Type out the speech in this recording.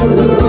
Jesus.